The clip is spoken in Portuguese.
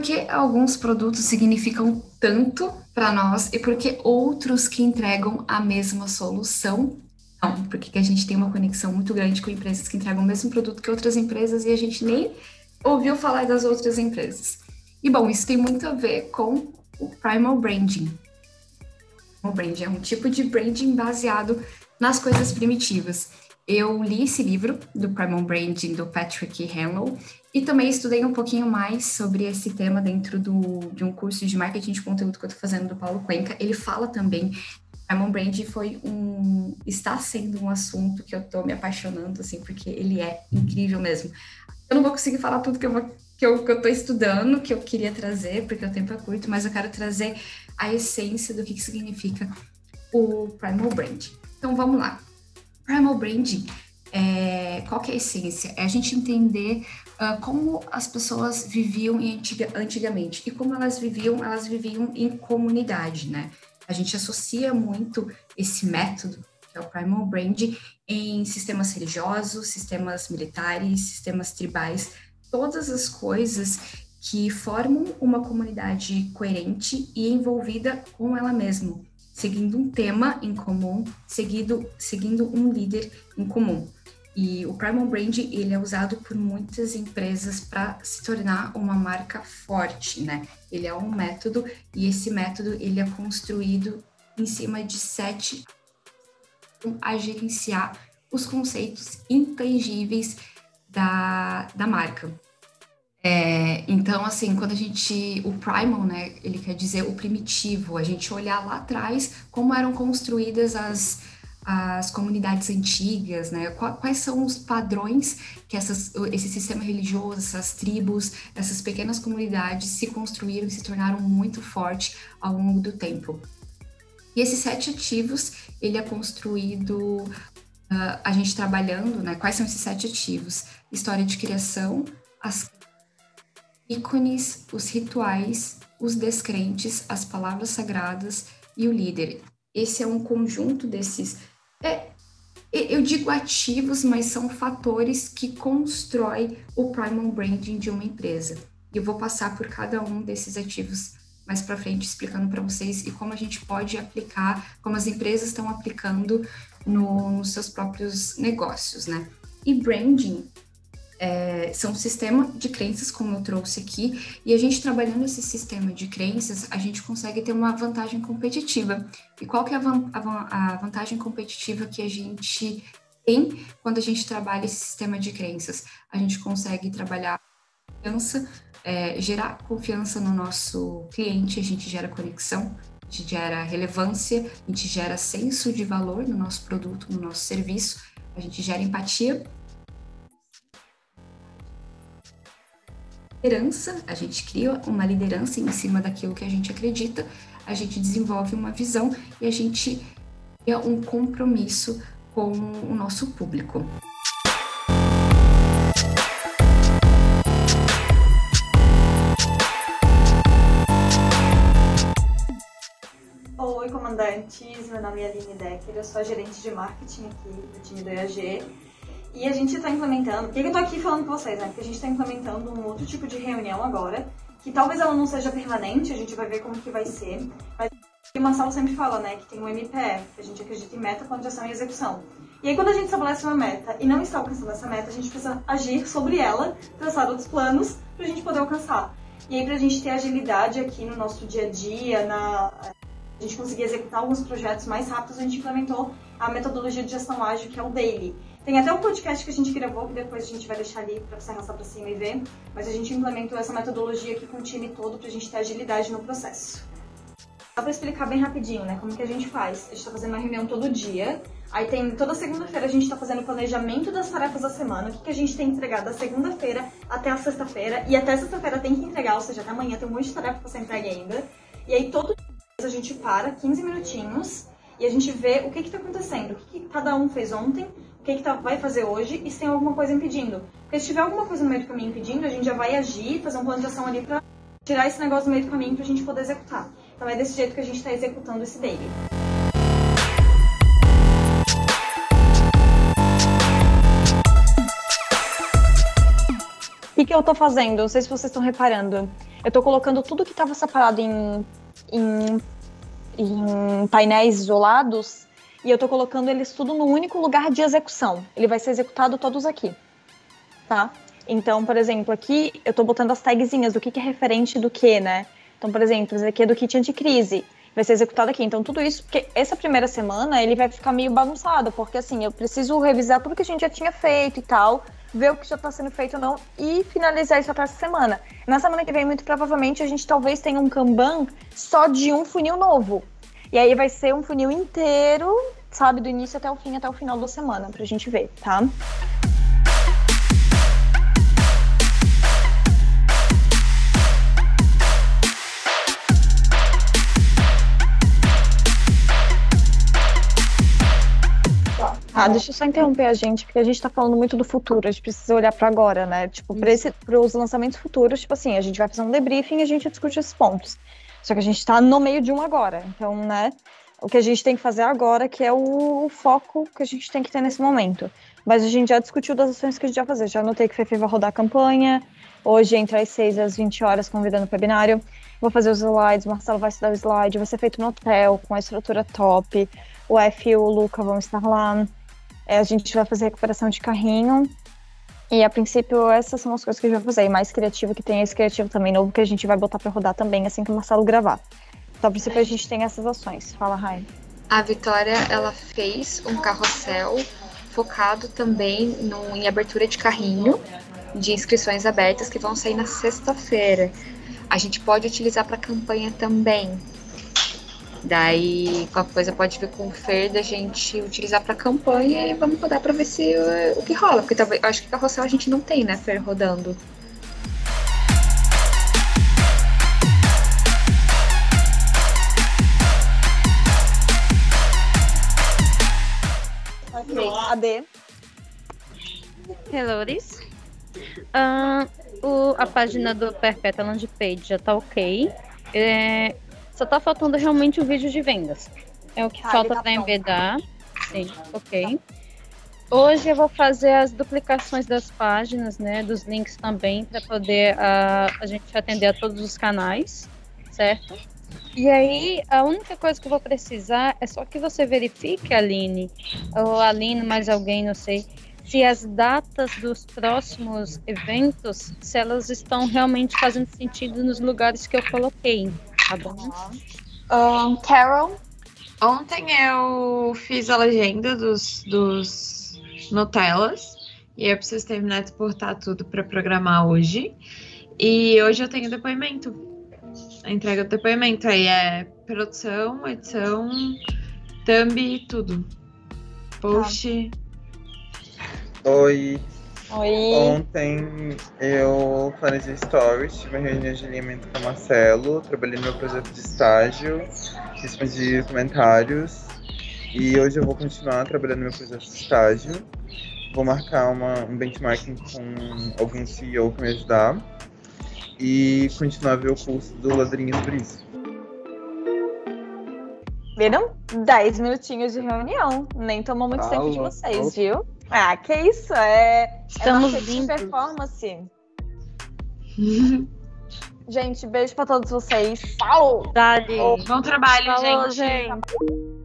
por que alguns produtos significam tanto para nós e por que outros que entregam a mesma solução não, porque a gente tem uma conexão muito grande com empresas que entregam o mesmo produto que outras empresas e a gente nem ouviu falar das outras empresas. E bom, isso tem muito a ver com o Primal Branding. O branding é um tipo de branding baseado nas coisas primitivas. Eu li esse livro do Primal Branding do Patrick Hanlow e também estudei um pouquinho mais sobre esse tema dentro do, de um curso de marketing de conteúdo que eu estou fazendo do Paulo Cuenca. Ele fala também Simon Brand foi um está sendo um assunto que eu estou me apaixonando assim porque ele é incrível mesmo. Eu não vou conseguir falar tudo que eu vou que eu, que eu tô estudando, que eu queria trazer, porque o tempo é curto, mas eu quero trazer a essência do que, que significa o Primal Brand. Então vamos lá. Primal Brand, é, qual que é a essência? É a gente entender uh, como as pessoas viviam antiga, antigamente. E como elas viviam, elas viviam em comunidade, né? A gente associa muito esse método, que é o Primal Brand, em sistemas religiosos, sistemas militares, sistemas tribais, todas as coisas que formam uma comunidade coerente e envolvida com ela mesma, seguindo um tema em comum, seguido, seguindo um líder em comum. E o Primal Brand ele é usado por muitas empresas para se tornar uma marca forte, né? Ele é um método e esse método ele é construído em cima de sete a gerenciar os conceitos intangíveis da, da marca. É, então, assim, quando a gente. O primal, né? Ele quer dizer o primitivo, a gente olhar lá atrás como eram construídas as as comunidades antigas, né? Quais são os padrões que essas, esse sistema religioso, essas tribos, essas pequenas comunidades se construíram e se tornaram muito fortes ao longo do tempo. E esses sete ativos, ele é construído uh, a gente trabalhando, né? Quais são esses sete ativos? História de criação, as ícones, os rituais, os descrentes, as palavras sagradas e o líder. Esse é um conjunto desses é, eu digo ativos, mas são fatores que constroem o primal branding de uma empresa. E eu vou passar por cada um desses ativos mais para frente, explicando para vocês e como a gente pode aplicar, como as empresas estão aplicando no, nos seus próprios negócios, né? E branding é, são um sistema de crenças, como eu trouxe aqui, e a gente trabalhando esse sistema de crenças, a gente consegue ter uma vantagem competitiva. E qual que é a, a, a vantagem competitiva que a gente tem quando a gente trabalha esse sistema de crenças? A gente consegue trabalhar confiança, é, gerar confiança no nosso cliente, a gente gera conexão, a gente gera relevância, a gente gera senso de valor no nosso produto, no nosso serviço, a gente gera empatia liderança, a gente cria uma liderança em cima daquilo que a gente acredita, a gente desenvolve uma visão e a gente cria um compromisso com o nosso público. Oi, comandantes. Meu nome é Aline Decker, eu sou a gerente de marketing aqui do time do EAG. E a gente está implementando, por que eu tô aqui falando com vocês, né? Porque a gente está implementando um outro tipo de reunião agora, que talvez ela não seja permanente, a gente vai ver como que vai ser, mas o Marcelo sempre fala, né, que tem um MPF, a gente acredita em meta, planejação e execução. E aí quando a gente estabelece uma meta e não está alcançando essa meta, a gente precisa agir sobre ela, traçar outros planos para a gente poder alcançar. E aí para a gente ter agilidade aqui no nosso dia a dia, na a gente conseguir executar alguns projetos mais rápidos, a gente implementou a metodologia de gestão ágil, que é o Daily. Tem até um podcast que a gente gravou, que depois a gente vai deixar ali para você arrastar para cima e ver, mas a gente implementou essa metodologia aqui com o time todo para a gente ter agilidade no processo. Só para explicar bem rapidinho, né, como que a gente faz. A gente está fazendo uma reunião todo dia, aí tem, toda segunda-feira a gente está fazendo o planejamento das tarefas da semana, o que, que a gente tem que entregar da segunda-feira até a sexta-feira, e até sexta-feira tem que entregar, ou seja, até amanhã tem um monte de tarefa para ser entregue ainda. E aí todo dia a gente para 15 minutinhos e a gente vê o que está acontecendo, o que, que cada um fez ontem, o que, que tá, vai fazer hoje e se tem alguma coisa impedindo. Porque se tiver alguma coisa no meio do caminho impedindo, a gente já vai agir, fazer um plano de ação ali para tirar esse negócio do meio do caminho para a gente poder executar. Então é desse jeito que a gente está executando esse daily. que, que eu tô fazendo? Não sei se vocês estão reparando. Eu tô colocando tudo que estava separado em, em, em painéis isolados e eu tô colocando eles tudo no único lugar de execução. Ele vai ser executado todos aqui, tá? Então, por exemplo, aqui eu tô botando as tagzinhas do que, que é referente do que, né? Então, por exemplo, esse aqui é do kit anticrise vai ser executado aqui. Então, tudo isso, porque essa primeira semana ele vai ficar meio bagunçado, porque assim, eu preciso revisar tudo que a gente já tinha feito e tal, ver o que já está sendo feito ou não e finalizar isso até essa semana. Na semana que vem, muito provavelmente, a gente talvez tenha um Kanban só de um funil novo. E aí vai ser um funil inteiro, sabe, do início até o fim, até o final da semana, pra gente ver, tá? Ah, deixa eu só interromper a gente, porque a gente tá falando muito do futuro, a gente precisa olhar para agora, né? Tipo, para os lançamentos futuros, tipo assim, a gente vai fazer um debriefing e a gente discute esses pontos. Só que a gente tá no meio de um agora. Então, né, o que a gente tem que fazer agora, que é o, o foco que a gente tem que ter nesse momento. Mas a gente já discutiu das ações que a gente vai fazer. Já anotei que Fefe vai rodar a campanha. Hoje, entre as 6 e as 20 horas, convidando o webinário. Vou fazer os slides, o Marcelo vai estudar o slide, vai ser feito no hotel, com a estrutura top. O F e o Luca vão estar lá. É, a gente vai fazer recuperação de carrinho. E a princípio, essas são as coisas que a gente vai fazer. E mais criativo, que tem esse criativo também novo, que a gente vai botar para rodar também, assim que o Marcelo gravar. Então, a princípio, a gente tem essas ações. Fala, Rai. A Vitória, ela fez um carrossel focado também no, em abertura de carrinho, de inscrições abertas, que vão sair na sexta-feira. A gente pode utilizar para campanha também. Daí, qualquer coisa pode vir com o Fer da gente utilizar para campanha e vamos rodar para ver se uh, o que rola. Porque talvez, acho que carrossel a gente não tem, né, Fer, rodando. Ok, AD. Hello, Liz. Uh, o, a página do Perpétua Landing Page já tá ok. É, só tá faltando realmente o vídeo de vendas. É o que ah, falta tá para embedar. Sim, ok. Hoje eu vou fazer as duplicações das páginas, né, dos links também, para poder uh, a gente atender a todos os canais, certo? E aí, a única coisa que eu vou precisar é só que você verifique, Aline, ou Aline, mais alguém, não sei, se as datas dos próximos eventos, se elas estão realmente fazendo sentido nos lugares que eu coloquei. Tá bom. Um, Carol, ontem eu fiz a legenda dos, dos Nutellas e eu preciso terminar de exportar tudo para programar hoje. E hoje eu tenho depoimento. A entrega do depoimento aí é produção, edição, thumb, tudo. Post. Tá. Oi, Oi. Ontem eu planejei stories, tive uma reunião de alinhamento com o Marcelo, trabalhei no meu projeto de estágio, respondi comentários e hoje eu vou continuar trabalhando no meu projeto de estágio. Vou marcar uma, um benchmarking com algum CEO para me ajudar e continuar a ver o curso do Ladrinhas por isso. Viram? 10 minutinhos de reunião. Nem tomou muito Fala. tempo de vocês, viu? Ah, que isso? É, Estamos é de performance. gente, beijo pra todos vocês. Falou! Dali. Bom trabalho, Falou, gente. gente.